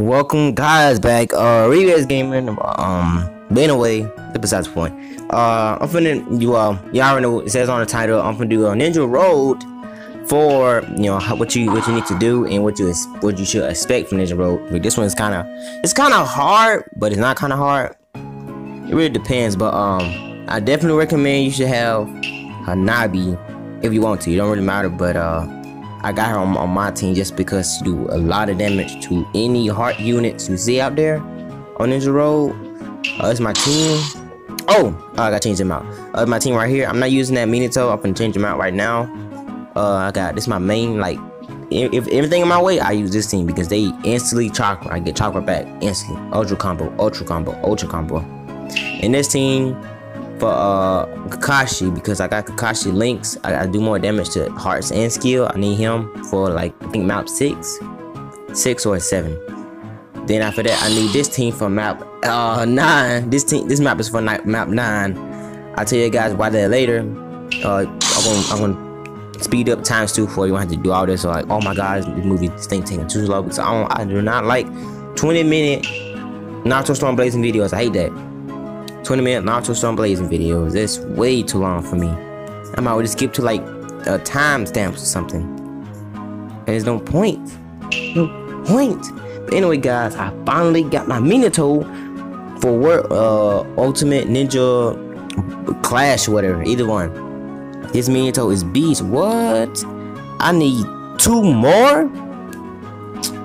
Welcome guys back. Uh Regas Gaming. Um away. The besides the point. Uh I'm finna you uh you already know it says on the title, I'm finna do a ninja road for you know how, what you what you need to do and what you what you should expect from Ninja Road. But this one's kind of it's kind of hard, but it's not kind of hard. It really depends, but um, I definitely recommend you should have Hanabi if you want to. you don't really matter, but uh, I got her on, on my team just because she do a lot of damage to any heart units you see out there on Ninja Road. Uh, my team. Oh, I gotta change them out. Uh, my team right here. I'm not using that Minato. I'm gonna change them out right now. Uh, I got this my main like if, if everything in my way, I use this team because they instantly chakra. I get chakra back instantly. Ultra combo, ultra combo, ultra combo. In this team for uh Kakashi because I got Kakashi links. I, I do more damage to hearts and skill. I need him for like I think map six, six or seven. Then after that, I need this team for map uh nine. This team, this map is for map nine. I'll tell you guys why that later. Uh, I'm gonna, I'm gonna speed up times two for you don't have to do all this. So like, oh my god, this movie this thing taking too slow because I don't I do not like 20 minute Naruto Storm Blazing videos. I hate that. 20 minute Naruto Storm Blazing videos. That's way too long for me. I might just skip to like uh, time stamps or something. And there's no point. No point. But anyway, guys, I finally got my Minato for work, uh, Ultimate Ninja Clash, whatever. Either one. This Minato is beast. What? I need two more?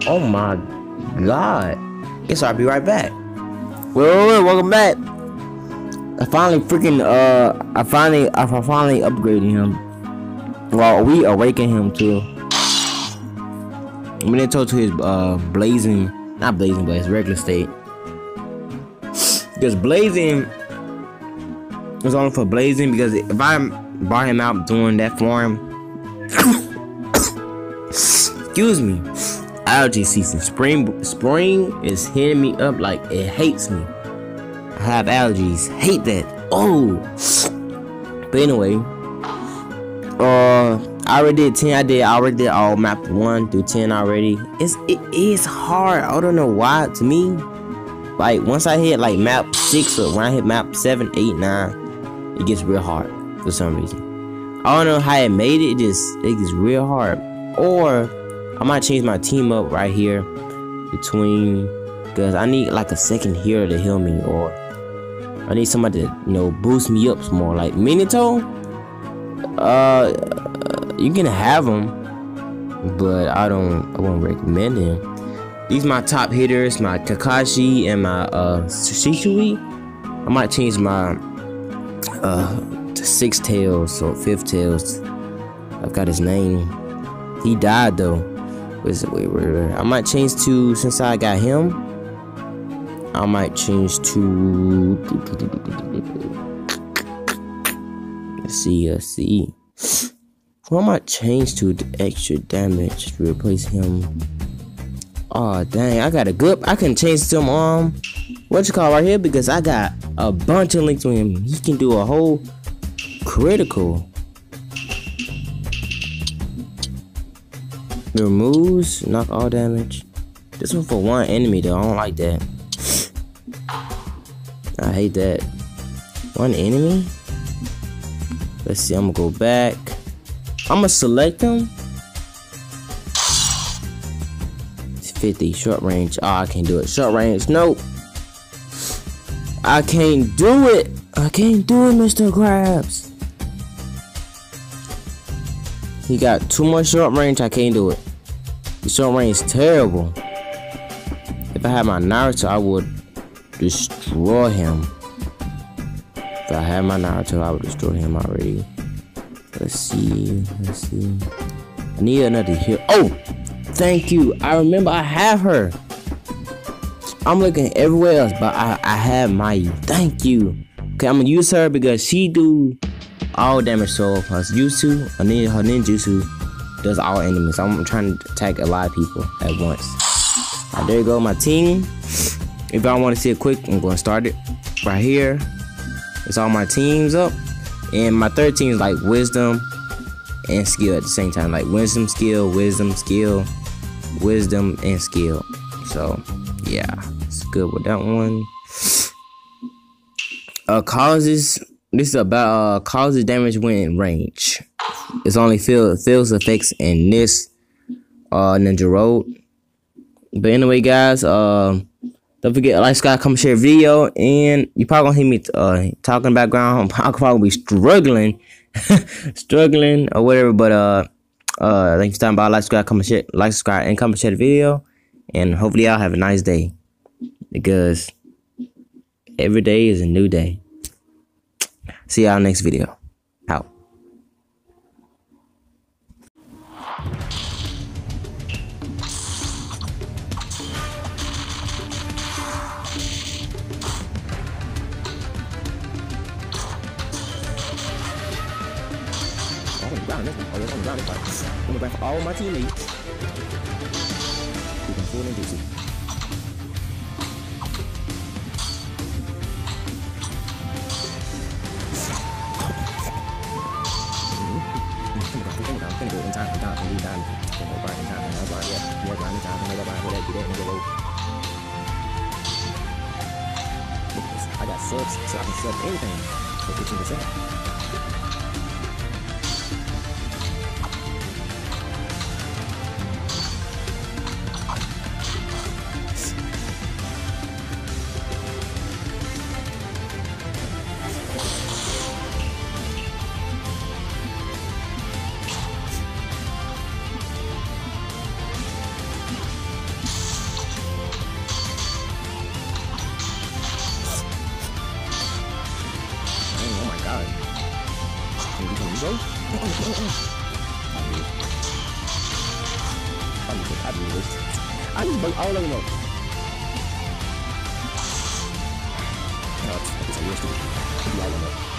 Oh my god. Guess I'll be right back. Well, well, welcome back. I finally freaking uh I finally I finally upgraded him. Well we awaken him to Minato to talk to his uh blazing not blazing but his regular state. Because blazing was only for blazing because if I'm brought him out doing that for him. Excuse me. Allergy season. Spring spring is hitting me up like it hates me. Have allergies. Hate that. Oh. But anyway. Uh I already did 10. I did I already did all map 1 through 10 already. It's it is hard. I don't know why to me. Like once I hit like map 6 or when I hit map 7, 8, 9, it gets real hard for some reason. I don't know how it made it, it just it gets real hard. Or I might change my team up right here between because I need like a second hero to heal me or I need somebody to you know boost me up some more like Minato uh you can have him but I don't I won't recommend him these my top hitters my Kakashi and my uh Shisui I might change my uh six tails or fifth tails. I've got his name. He died though. Wait, wait, wait, wait. I might change to since I got him. I might change to. Let's see. Let's see. What I might change to extra damage to replace him. Oh dang! I got a good. I can change to. Um, what you call right here because I got a bunch of links to him. He can do a whole critical. Removes, knock all damage. This one for one enemy though, I don't like that. I hate that. One enemy? Let's see, I'm gonna go back. I'm gonna select them. It's 50, short range. Oh, I can't do it. Short range, nope. I can't do it. I can't do it, Mr. Krabs. He got too much short range, I can't do it. The short range is terrible. If I had my Naruto, I would destroy him. If I had my Naruto, I would destroy him already. Let's see, let's see. I need another heal. Oh, thank you. I remember I have her. I'm looking everywhere else, but I, I have Mayu. Thank you. Okay, I'm gonna use her because she do all damage so her jutsu, her, nin her ninjutsu does all enemies. I'm trying to attack a lot of people at once. Right, there you go, my team. If I want to see it quick, I'm going to start it right here. It's all my teams up. And my third team is like wisdom and skill at the same time. Like wisdom, skill, wisdom, skill, wisdom, and skill. So yeah, it's good with that one. Uh, causes. This is about uh, causes damage when range. It's only field fields effects in this uh Ninja Road. But anyway, guys, uh, don't forget like, subscribe, comment, share video, and you probably gonna hear me uh talking background. I'll probably be struggling, struggling or whatever. But uh, uh, thanks for stopping by. Like, subscribe, comment, share, like, subscribe, and comment, share the video, and hopefully y'all have a nice day because every day is a new day. See y'all next video. All my teammates. And juicy. I got subs, so I can sub anything for 15%. Oh, oh god. Come. I'm just, I'm all of them up. No, it's, it's a real stupid. I blew all up.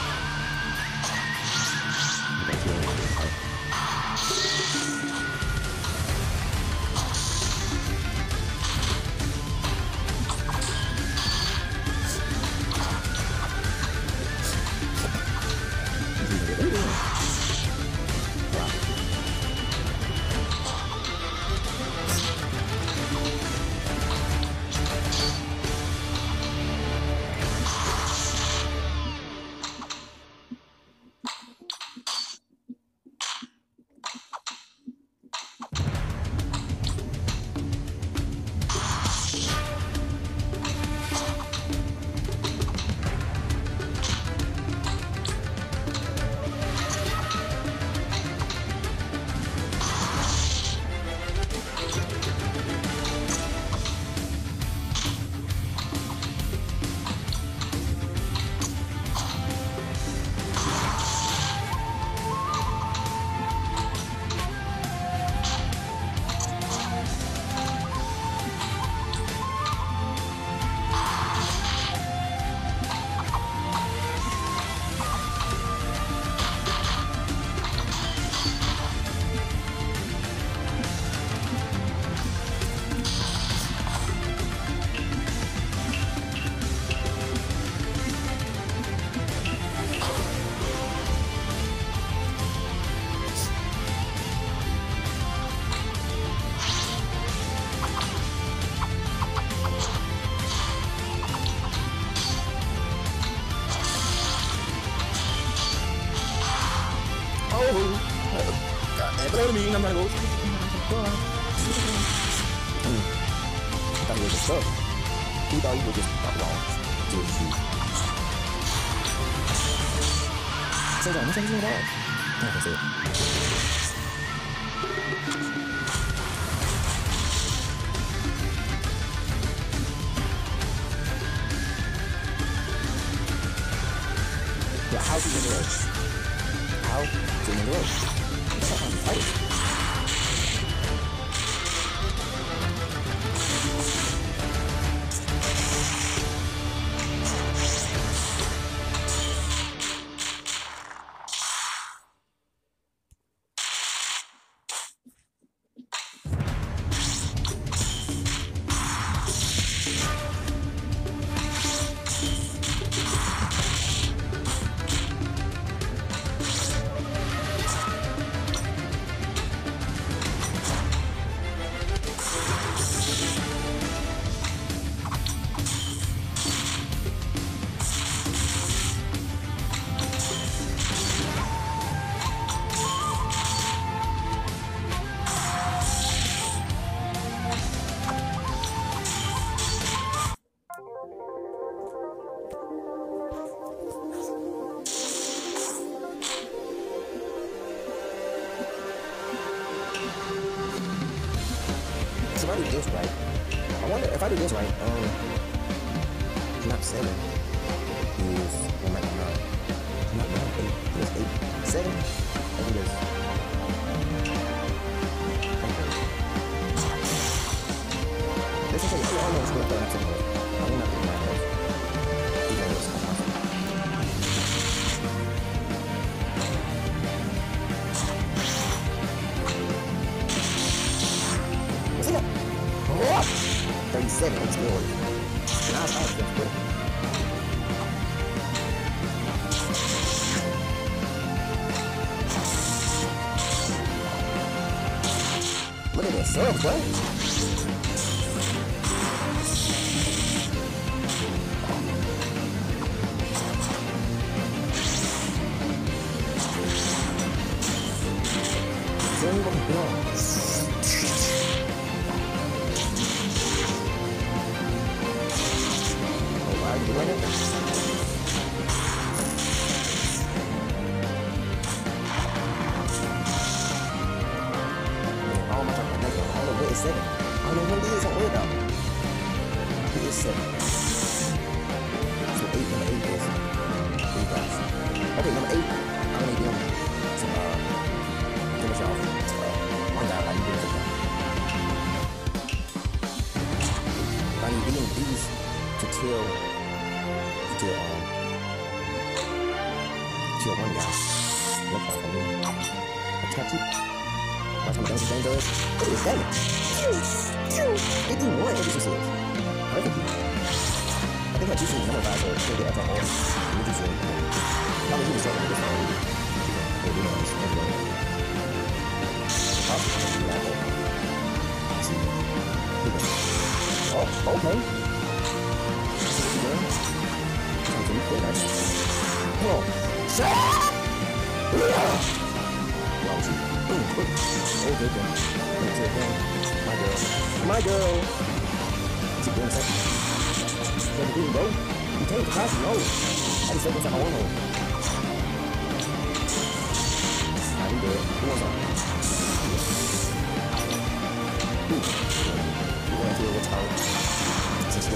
So, I'm saying it all. I can say it. How to win the race? How to win the race? I wonder if I do this right, um, not seven. Is, oh my god, not nine, eight, it's eight, seven, I this. This is a, I almost going to the, at this subs, boy. Very well You. Watch. Look at this damage. 51 efficiency. Perfect. I think my juice is number five, so it's all. Let me do some. Probably. Anyway. Oh, see. Okay. Good. Shut up! Oh, it. My girl. My girl. You take the class, no. I just this at my own home. Nah, we good. Who wants some? Ooh. You want to hear what's out? This is.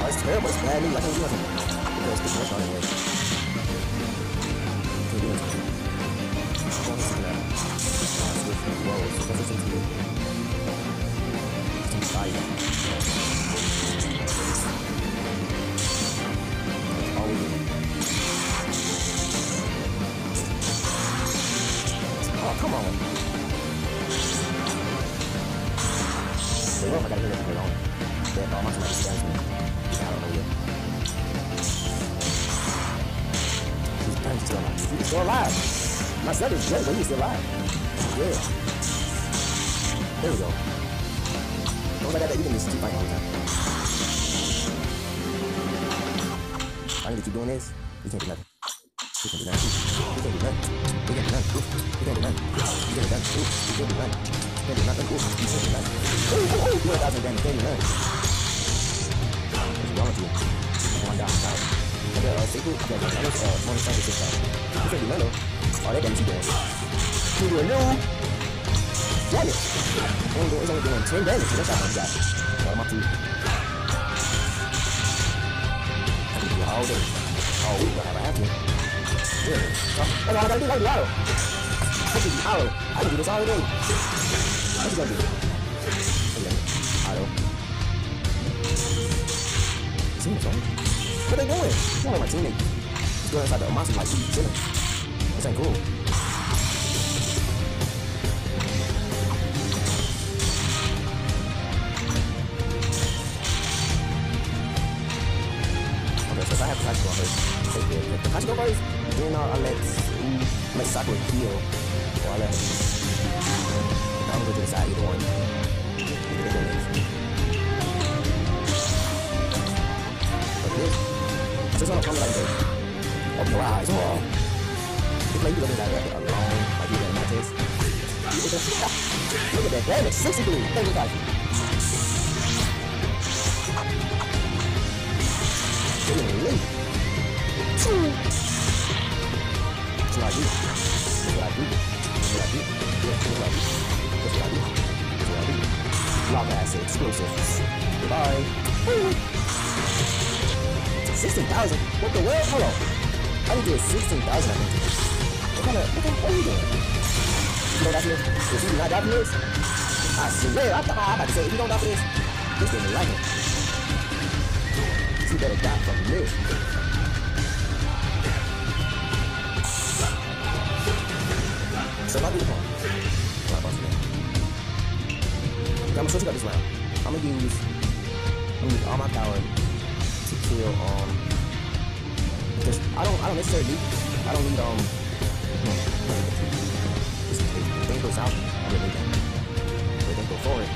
Oh, it's. It's bad news. I do nothing. Because he's still alive. My son is dead, but he's still alive. Yeah. There we go. I got that, you can just keep all the time. I need to keep doing this. You can't do nothing. You can't do nothing. You can't do nothing. You can't do nothing. You can't do nothing. You can't do nothing. You can't do nothing. You can't do nothing. You can't do nothing. You're a thousand damage. You can't do nothing. What's wrong with you? Oh my god, I'm sorry. I got uh, Sequel. I got the other uh, one second six time. You can't do nothing. Oh, that damage you doing. You doing new damage. Only doing, it's only doing 10 damage. So that's how much got. What am I to? I do it this all day. Gonna do? What are they doing? You know my teammate. He's going inside the monster like he's chilling. This ain't cool. Okay, since I have Kakashi go first. If Kakashi go first, then uh, I let ooh, let Sakura heal, or I let. I'm gonna go to the side, either one. Just on a combo like this. Open your eyes, oh. This lady looking like that alone, like you got in my test. Look at that damage, 63. Thank you. Holy. That's what I do. That's what I do. what I do. That's what I do. That's what I do. That's what I do. Log acid, explosives. Goodbye. 16,000? What the world? Hold on. I to do 16,000, I think. What kind of, what, what are you doing? You don't die for this? You do not die I swear, I thought I about to say, you don't die for this, this game is like it. You better die from this. So point, I'm about to do. I'm gonna switch up this round. I'm gonna use, I'm gonna use all my power kill, um, just, I don't, I don't necessarily need, I don't need, um, thing goes out, I don't need. But then go forward,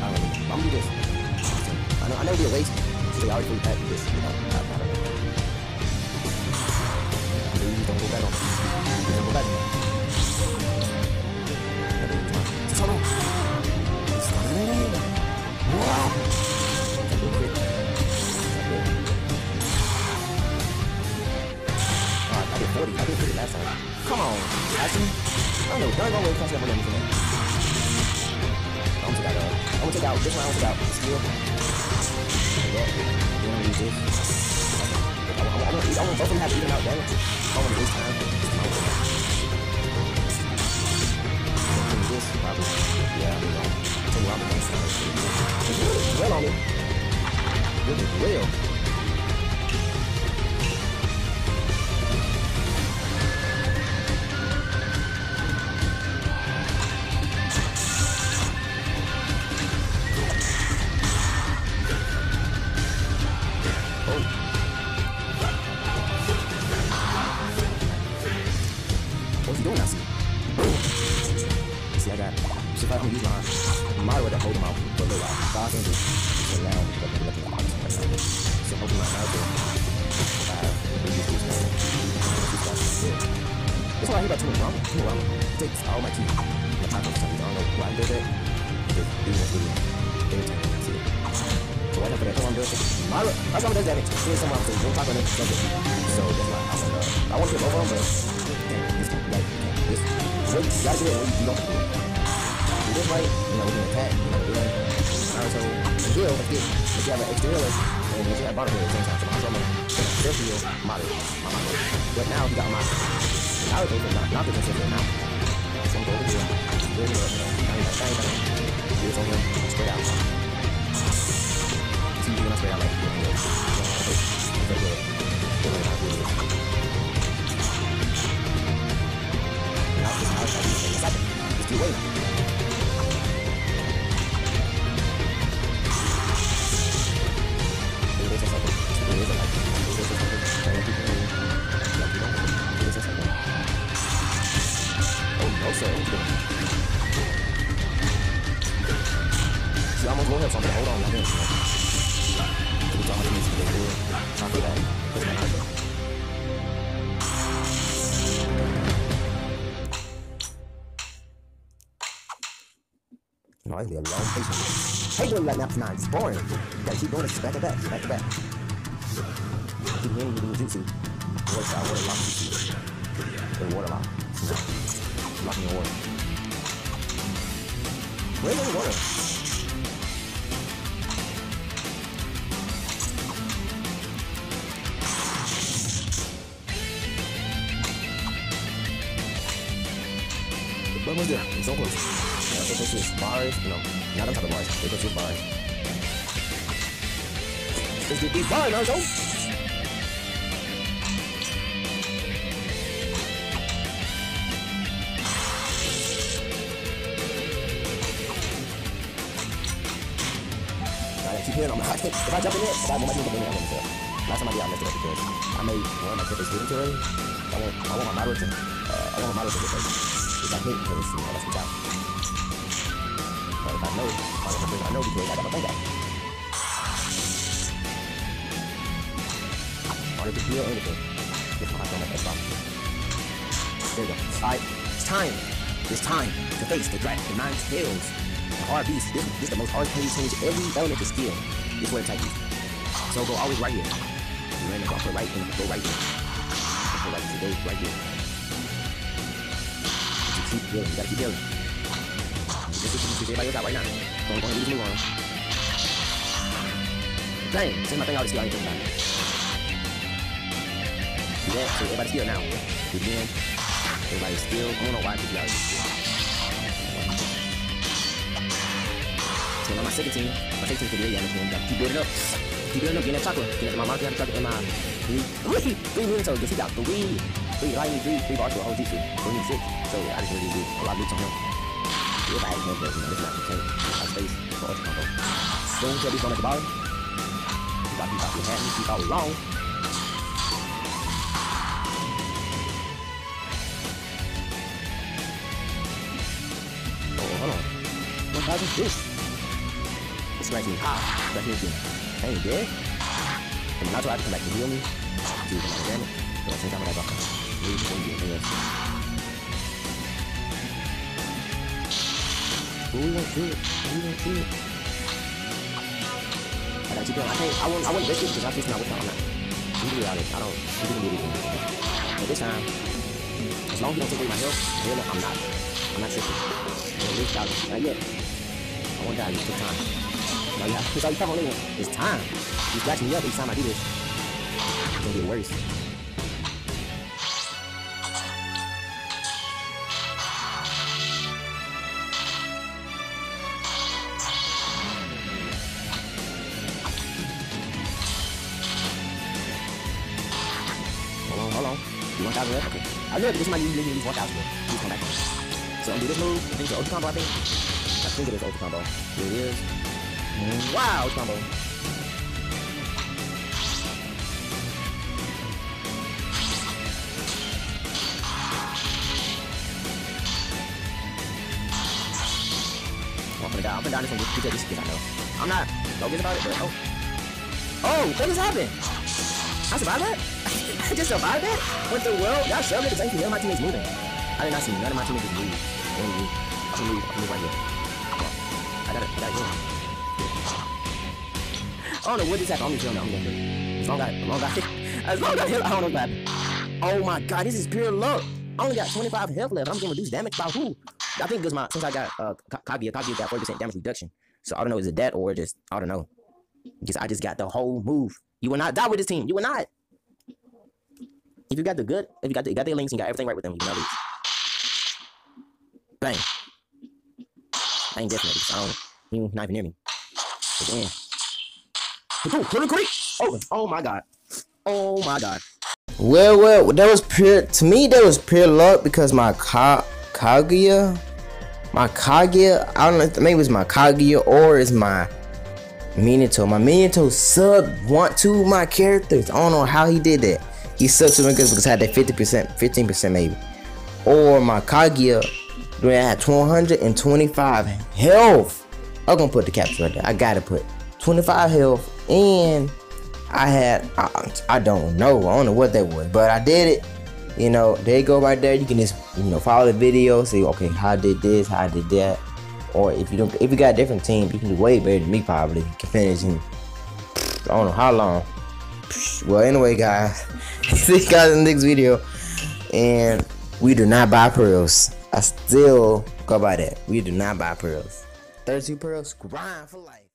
I don't need I'm gonna do this. I know, I it'd be a waste, since they already packed this, you know, I, I don't know. Don't go back on. Don't go back. On. Wow. Last. Come on, Ashton. I don't know. Don't go away because I'm going to that. I'm gonna take out, uh, I'm gonna take out, this one I'm gonna take out, steel. You wanna use this. I want, I want, I want, both of them have even out damage. I want waste time. This, probably. Yeah, I'm gonna. Well on me. Really, real. See, I got, see I my model to hold out for a little while. Five inches. So now, I'm looking at now. So hopefully my five. This guy's good. This one I hear about takes all my teeth. I don't know why I did that. This video. Irritating. That's it. So right that. Myra, that's damage. Here's someone. Don't talk on it. So that's why I to, I want to but this, like, this, you gotta do it when you don't this right, you know, we can attack, you know, do that. Alright, so, let's get, if you have an healer, and if you have bottom at the same time, so I'm gonna a heal, moderate, my moderate. But now, he got my, now it's open, not, not the consistent now. So I'm going here, build it up, you know, now he's like, bang, bang, this on him, straight out. See, when I straight out, like, No, it's gonna be a long patient. Hey, now, nah, it's boring. You gotta keep this back to back, back to back. Keep hitting with jutsu. Water shot, water lock jutsu. The water lock. Your water. Where's water? There? It's so close. So close to his bars. No, not on top of bars. So close to his bars. Let's get these bars, Naruto! Gotta keep hitting him. I can't, if I jump in it, if I my up in it, I'm gonna. Last time I did, I messed it up because I made one of my clippers getting too early. I want, I want my moderate to, uh, I want my moderate to get first. If I hit, then you know, that's what's out. Alright, it's time. It's time to face the dragon, the nine tails. The hard beast. This, this is the most hard to change every element to skill. This attack you. So go always right here. You ran the go right and go right here. Go right here. Go right here. keep healing. You gotta keep healing. This is this out move on. Dang, send my out that, so everybody's still now. It again. Everybody's still. I don't know why I out still. So now my second team, my second team for the yeah, team, gotta keep building up. Keep building up, getting that chocolate. Getting that my mom got the chocolate in my three, three, wins, so guess he got three, three, three, three bars to a whole G2. So he needs six. So I just really do a lot of loops on him. If I no but this case. Space for ultra combo. Going at the bottom. You we wrong. Oh, hold on. What the is this? It's scratching me. Ah, scratching me again. I ain't dead. And now I have to come back and heal me. Do more damage. But I got to leave the anything else. Who won't do it? Who won't do it? I got you doing. I can't. I won't. I won't risk it because I'm just not with I'm not. Do it out I don't. Didn't do anything. But this time, as long as you don't take away my health, I'm not. I'm not tripping. I'm gonna reach out. Not yet. I won't die. You time. Now you have. That's all you come on in. It's time. You scratch me up each time I do this. It's gonna get worse. That left? Okay. I know this might be leaving these one thousand. Please come back. So I'm do this move. I think it's ultra combo, I think. I think it is ultra combo. Here it is. Wow, ultra combo. I'm gonna die. I'm gonna die this one just because this I know. I'm not focused about it, but oh. Oh, what just happened? I survived that? I just survived that? What the world? Y'all showed me the same thing. None of my teammates moving. I did not see none of my teammates move. Only me. I can move. I can move right here. I got it. I got it. I don't know what this happened. I'm just now. I'm gonna do. As long as I, as long as I, as long as I hit, I don't know what happened. Oh my god, this is pure luck. I only got 25 health left. I'm getting reduced damage by who? I think because my since I got uh Kaguya, Kaguya got 40% damage reduction. So I don't know, is it that or just I don't know. Because I just got the whole move. You will not die with this team. You will not. If you got the good, if you got the, you got the links and you got everything right with them, you will not lose. Bang. I ain't definitely. I don't. He not even near me. Again. Oh, oh my god. Oh my god. Well, well, that was pure. To me, that was pure luck because my Ka Kaguya, my Kaguya. I don't know. If maybe it was my Kaguya or is my Minato. My Minato sub want to my characters. I don't know how he did that. He to me because I had that 50%, 15% maybe. Or my Kaguya, when I had 125 health. I'm gonna put the caps right there. I gotta put 25 health and I had I, I don't know. I don't know what that was, but I did it. You know, they go right there. You can just you know follow the video, see okay how I did this, how I did that. Or if you don't if you got a different team, you can do way better than me probably. Can finish in I don't know how long. Well anyway guys, see you guys in the next video. And we do not buy pearls. I still go by that. We do not buy pearls. 32 pearls, grind for life.